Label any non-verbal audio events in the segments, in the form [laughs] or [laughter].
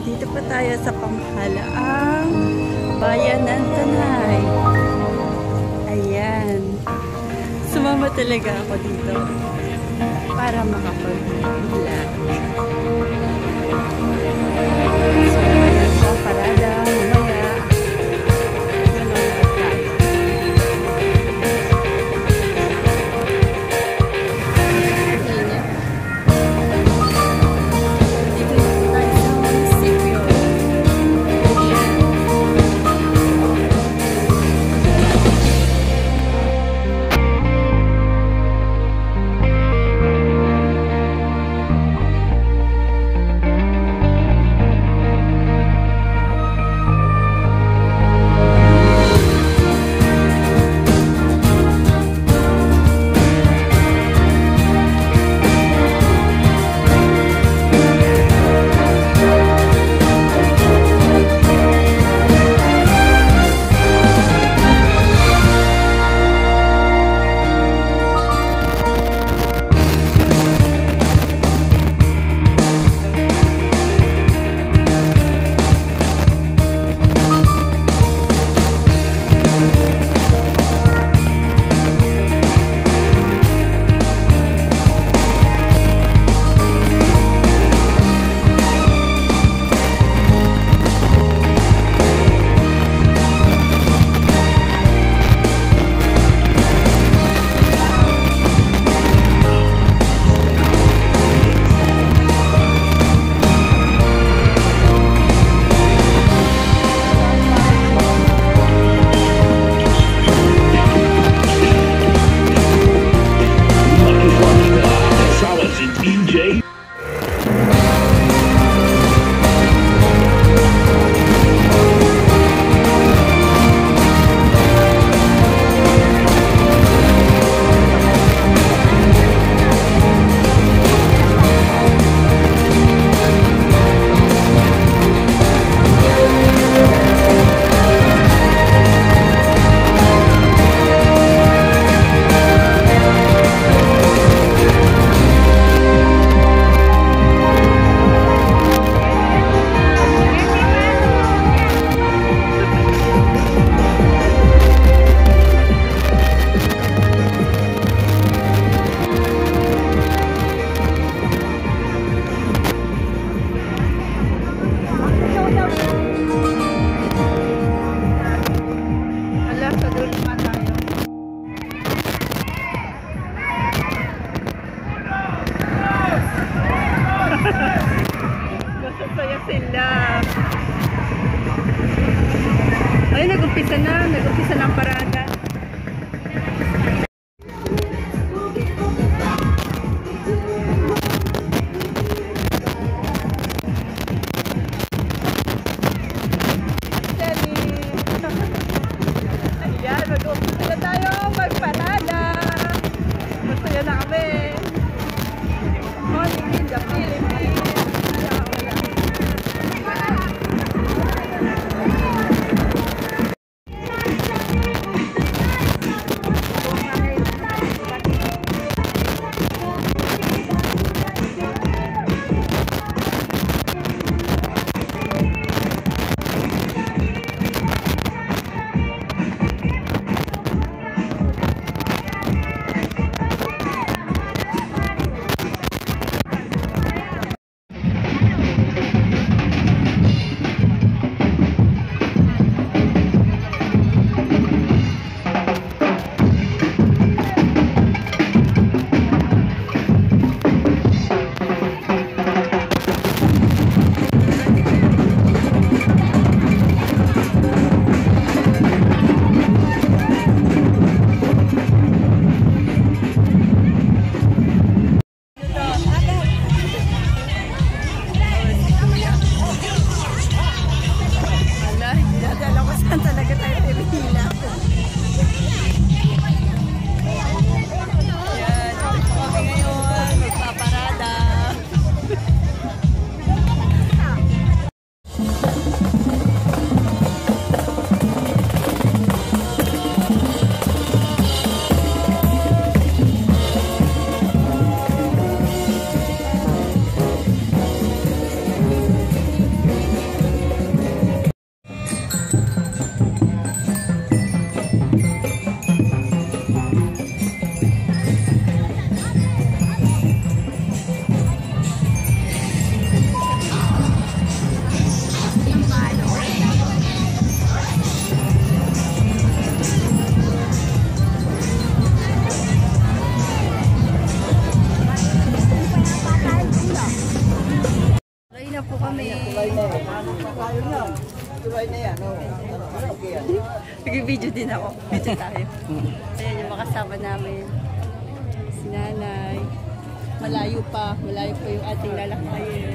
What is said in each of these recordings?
Nandito pa tayo sa pamahalaang bayan ng Tanay. Ayan. Sumama talaga ako dito para makapag-vlog. Nag-video din ako. Video tayo. [laughs] Ayan yung makasama namin. Si nanay. Malayo pa. Malayo pa yung ating lalakayin.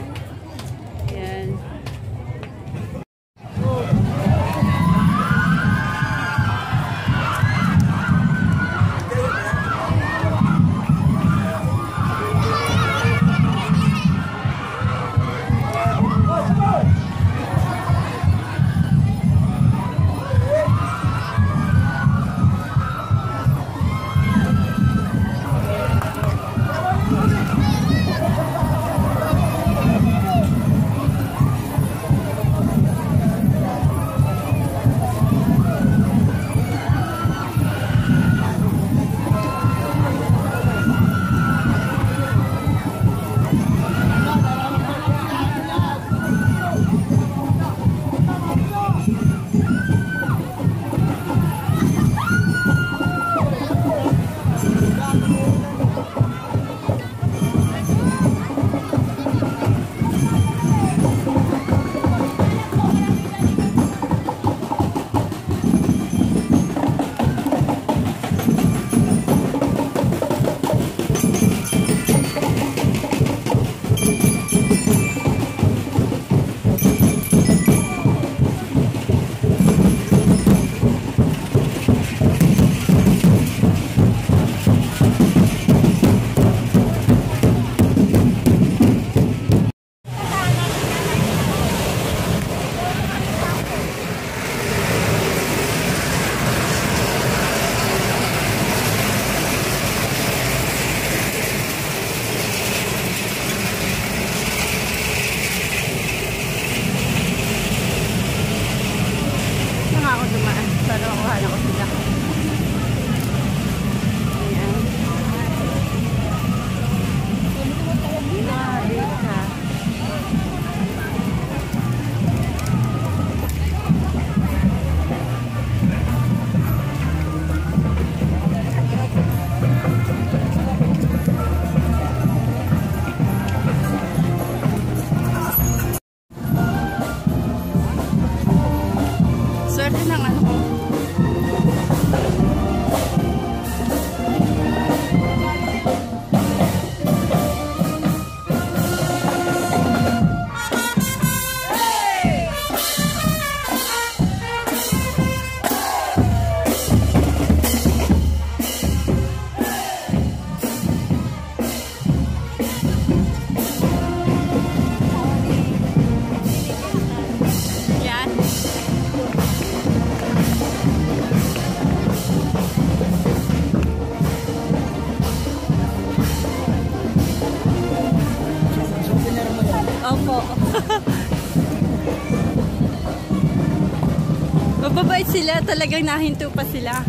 Mababait sila, talagang nahinto pa sila.